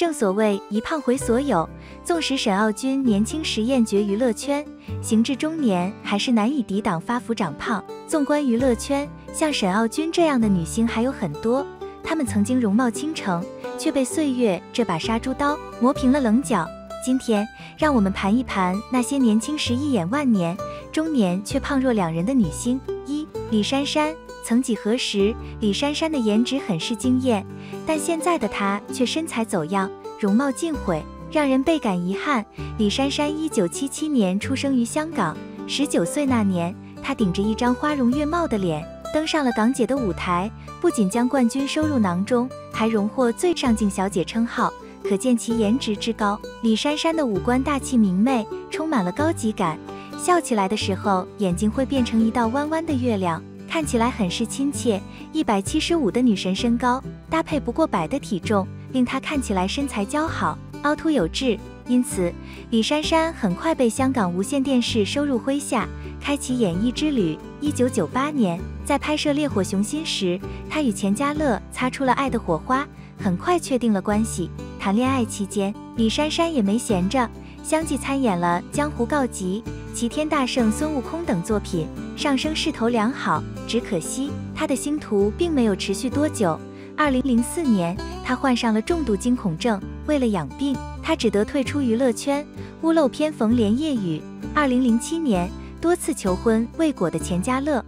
正所谓一胖毁所有，纵使沈傲君年轻时艳绝娱乐圈，行至中年还是难以抵挡发福长胖。纵观娱乐圈，像沈傲君这样的女星还有很多，她们曾经容貌倾城，却被岁月这把杀猪刀磨平了棱角。今天，让我们盘一盘那些年轻时一眼万年，中年却胖若两人的女星。一李珊珊。曾几何时，李珊珊的颜值很是惊艳，但现在的她却身材走样，容貌尽毁，让人倍感遗憾。李珊珊一九七七年出生于香港，十九岁那年，她顶着一张花容月貌的脸，登上了港姐的舞台，不仅将冠军收入囊中，还荣获最上镜小姐称号，可见其颜值之高。李珊珊的五官大气明媚，充满了高级感，笑起来的时候，眼睛会变成一道弯弯的月亮。看起来很是亲切，一百七十五的女神身高，搭配不过百的体重，令她看起来身材姣好、凹凸有致。因此，李珊珊很快被香港无线电视收入麾下，开启演艺之旅。一九九八年，在拍摄《烈火雄心》时，她与钱嘉乐擦出了爱的火花，很快确定了关系。谈恋爱期间，李珊珊也没闲着，相继参演了《江湖告急》。齐天大圣孙悟空等作品上升势头良好，只可惜他的星途并没有持续多久。二零零四年，他患上了重度惊恐症，为了养病，他只得退出娱乐圈，屋漏偏逢连夜雨。二零零七年，多次求婚未果的钱嘉乐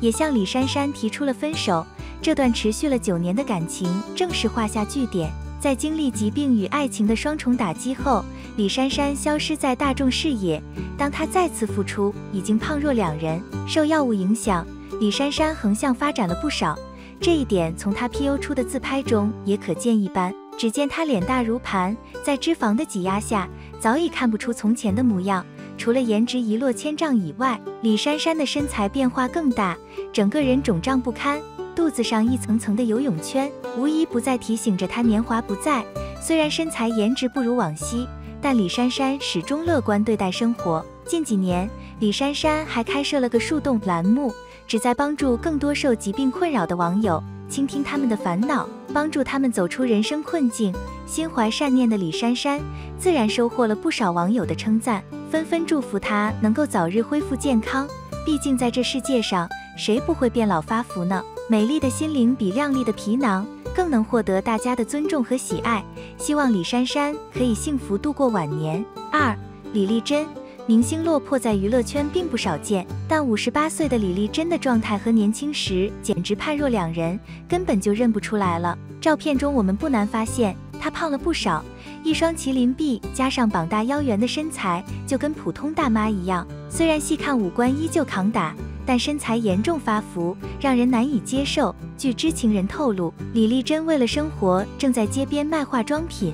也向李珊珊提出了分手，这段持续了九年的感情正式画下句点。在经历疾病与爱情的双重打击后，李珊珊消失在大众视野。当她再次复出，已经胖若两人。受药物影响，李珊珊横向发展了不少，这一点从她 P U 出的自拍中也可见一斑。只见她脸大如盘，在脂肪的挤压下，早已看不出从前的模样。除了颜值一落千丈以外，李珊珊的身材变化更大，整个人肿胀不堪。肚子上一层层的游泳圈，无一不在提醒着她年华不在。虽然身材颜值不如往昔，但李珊珊始终乐观对待生活。近几年，李珊珊还开设了个树洞栏目，旨在帮助更多受疾病困扰的网友，倾听他们的烦恼，帮助他们走出人生困境。心怀善念的李珊珊，自然收获了不少网友的称赞，纷纷祝福她能够早日恢复健康。毕竟在这世界上，谁不会变老发福呢？美丽的心灵比靓丽的皮囊更能获得大家的尊重和喜爱。希望李珊珊可以幸福度过晚年。二，李丽珍，明星落魄在娱乐圈并不少见，但五十八岁的李丽珍的状态和年轻时简直判若两人，根本就认不出来了。照片中我们不难发现，她胖了不少，一双麒麟臂加上膀大腰圆的身材，就跟普通大妈一样。虽然细看五官依旧扛打。但身材严重发福，让人难以接受。据知情人透露，李丽珍为了生活正在街边卖化妆品。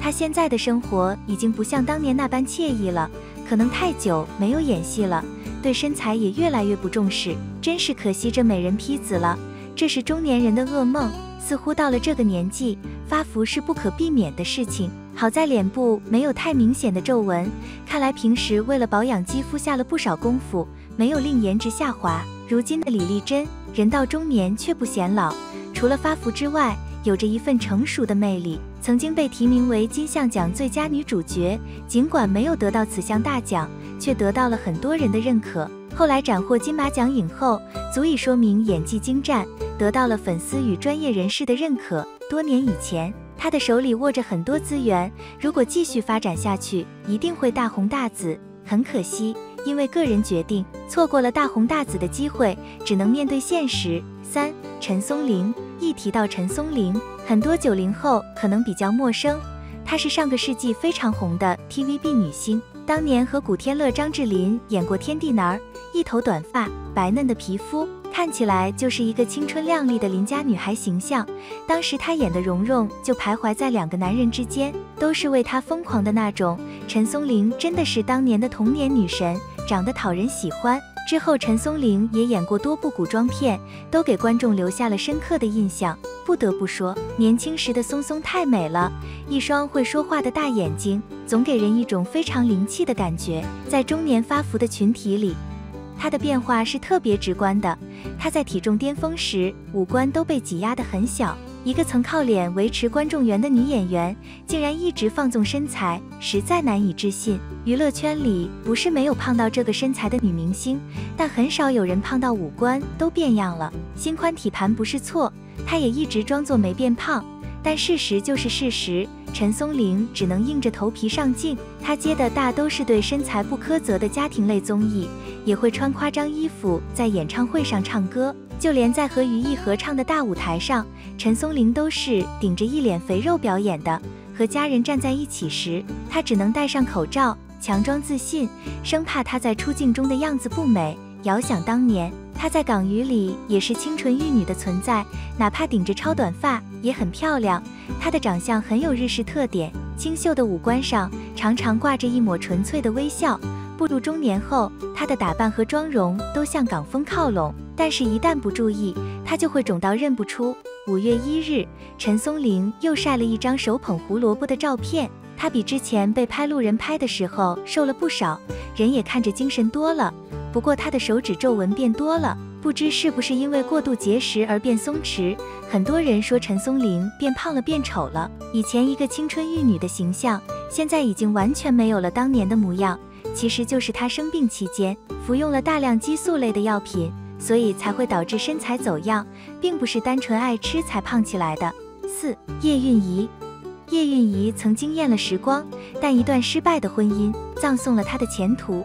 她现在的生活已经不像当年那般惬意了，可能太久没有演戏了，对身材也越来越不重视。真是可惜这美人坯子了，这是中年人的噩梦。似乎到了这个年纪，发福是不可避免的事情。好在脸部没有太明显的皱纹，看来平时为了保养肌肤下了不少功夫。没有令颜值下滑。如今的李丽珍，人到中年却不显老，除了发福之外，有着一份成熟的魅力。曾经被提名为金像奖最佳女主角，尽管没有得到此项大奖，却得到了很多人的认可。后来斩获金马奖影后，足以说明演技精湛，得到了粉丝与专业人士的认可。多年以前，她的手里握着很多资源，如果继续发展下去，一定会大红大紫。很可惜。因为个人决定，错过了大红大紫的机会，只能面对现实。三，陈松伶。一提到陈松伶，很多九零后可能比较陌生。她是上个世纪非常红的 TVB 女星，当年和古天乐、张智霖演过《天地男儿》，一头短发，白嫩的皮肤。看起来就是一个青春靓丽的邻家女孩形象。当时她演的蓉蓉就徘徊在两个男人之间，都是为她疯狂的那种。陈松伶真的是当年的童年女神，长得讨人喜欢。之后陈松伶也演过多部古装片，都给观众留下了深刻的印象。不得不说，年轻时的松松太美了，一双会说话的大眼睛，总给人一种非常灵气的感觉。在中年发福的群体里。她的变化是特别直观的。她在体重巅峰时，五官都被挤压得很小，一个曾靠脸维持观众缘的女演员，竟然一直放纵身材，实在难以置信。娱乐圈里不是没有胖到这个身材的女明星，但很少有人胖到五官都变样了。心宽体盘不是错，她也一直装作没变胖，但事实就是事实。陈松伶只能硬着头皮上镜，她接的大都是对身材不苛责的家庭类综艺，也会穿夸张衣服在演唱会上唱歌。就连在和于毅合唱的大舞台上，陈松伶都是顶着一脸肥肉表演的。和家人站在一起时，她只能戴上口罩，强装自信，生怕她在出镜中的样子不美。遥想当年，她在港娱里也是清纯玉女的存在，哪怕顶着超短发也很漂亮。她的长相很有日式特点，清秀的五官上常常挂着一抹纯粹的微笑。步入中年后，她的打扮和妆容都向港风靠拢。但是，一旦不注意，她就会肿到认不出。五月一日，陈松伶又晒了一张手捧胡萝卜的照片，她比之前被拍路人拍的时候瘦了不少，人也看着精神多了。不过，她的手指皱纹变多了，不知是不是因为过度节食而变松弛。很多人说陈松伶变胖了，变丑了。以前一个青春玉女的形象，现在已经完全没有了当年的模样。其实就是她生病期间服用了大量激素类的药品。所以才会导致身材走样，并不是单纯爱吃才胖起来的。四叶蕴仪，叶蕴仪曾惊艳了时光，但一段失败的婚姻葬送了她的前途，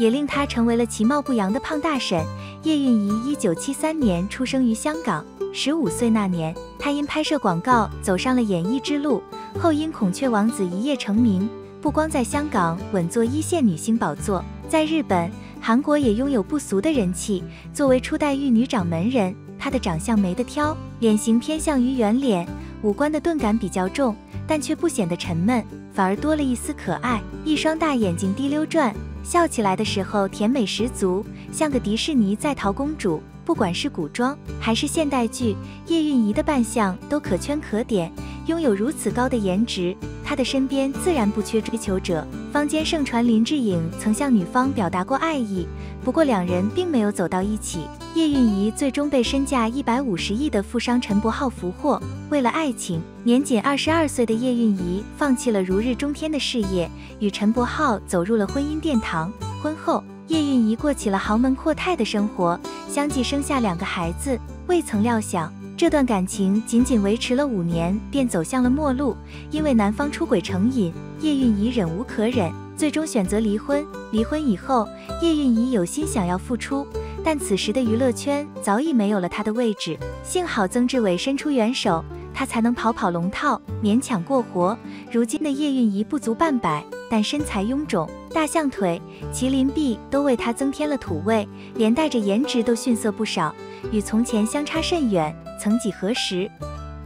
也令她成为了其貌不扬的胖大婶。叶蕴仪一九七三年出生于香港，十五岁那年，她因拍摄广告走上了演艺之路，后因《孔雀王子》一夜成名，不光在香港稳坐一线女星宝座，在日本。韩国也拥有不俗的人气。作为初代玉女掌门人，她的长相没得挑，脸型偏向于圆脸，五官的钝感比较重，但却不显得沉闷，反而多了一丝可爱。一双大眼睛滴溜转，笑起来的时候甜美十足，像个迪士尼在逃公主。不管是古装还是现代剧，叶蕴仪的扮相都可圈可点。拥有如此高的颜值，她的身边自然不缺追求者。坊间盛传林志颖曾向女方表达过爱意，不过两人并没有走到一起。叶蕴仪最终被身价一百五十亿的富商陈柏浩俘获。为了爱情，年仅二十二岁的叶蕴仪放弃了如日中天的事业，与陈柏浩走入了婚姻殿堂。婚后，叶蕴仪过起了豪门阔太的生活，相继生下两个孩子。未曾料想。这段感情仅仅维持了五年，便走向了末路。因为男方出轨成瘾，叶蕴仪忍无可忍，最终选择离婚。离婚以后，叶蕴仪有心想要复出，但此时的娱乐圈早已没有了她的位置。幸好曾志伟伸出援手，他才能跑跑龙套，勉强过活。如今的叶蕴仪不足半百，但身材臃肿，大象腿、麒麟臂都为她增添了土味，连带着颜值都逊色不少，与从前相差甚远。曾几何时，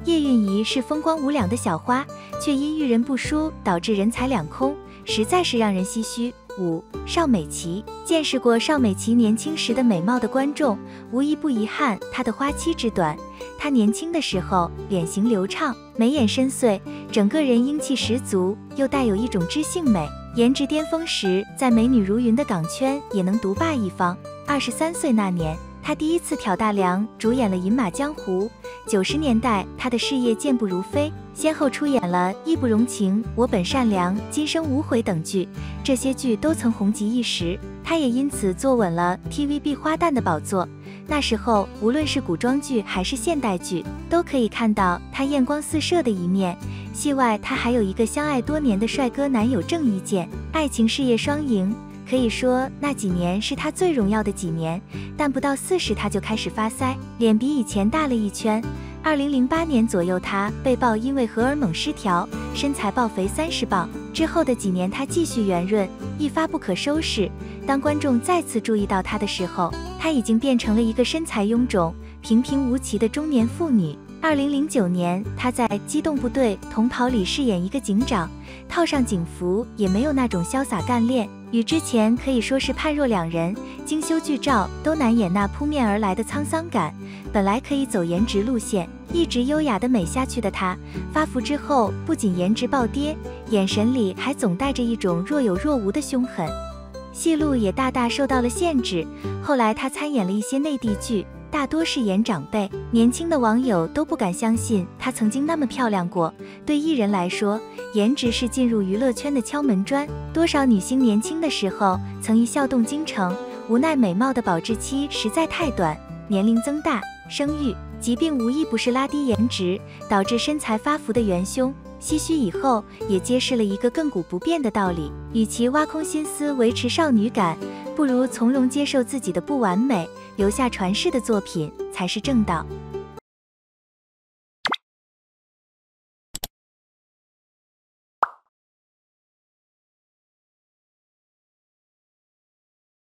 叶蕴仪是风光无两的小花，却因遇人不淑导致人财两空，实在是让人唏嘘。五邵美琪，见识过邵美琪年轻时的美貌的观众，无一不遗憾她的花期之短。她年轻的时候，脸型流畅，眉眼深邃，整个人英气十足，又带有一种知性美。颜值巅峰时，在美女如云的港圈也能独霸一方。二十三岁那年。她第一次挑大梁，主演了《饮马江湖》。九十年代，他的事业健步如飞，先后出演了《义不容情》《我本善良》《今生无悔》等剧，这些剧都曾红极一时。他也因此坐稳了 TVB 花旦的宝座。那时候，无论是古装剧还是现代剧，都可以看到他艳光四射的一面。戏外，他还有一个相爱多年的帅哥男友郑伊健，爱情事业双赢。可以说那几年是他最荣耀的几年，但不到四十他就开始发腮，脸比以前大了一圈。二零零八年左右，他被曝因为荷尔蒙失调，身材暴肥三十磅。之后的几年，他继续圆润，一发不可收拾。当观众再次注意到他的时候，他已经变成了一个身材臃肿、平平无奇的中年妇女。二零零九年，他在《机动部队》同袍里饰演一个警长，套上警服也没有那种潇洒干练。与之前可以说是判若两人，精修剧照都难掩那扑面而来的沧桑感。本来可以走颜值路线，一直优雅的美下去的她，发福之后不仅颜值暴跌，眼神里还总带着一种若有若无的凶狠，戏路也大大受到了限制。后来她参演了一些内地剧，大多是演长辈，年轻的网友都不敢相信她曾经那么漂亮过。对艺人来说，颜值是进入娱乐圈的敲门砖。多少女星年轻的时候曾一笑动京城，无奈美貌的保质期实在太短，年龄增大，生育、疾病无一不是拉低颜值，导致身材发福的元凶。唏嘘以后，也揭示了一个亘古不变的道理：与其挖空心思维持少女感，不如从容接受自己的不完美，留下传世的作品才是正道。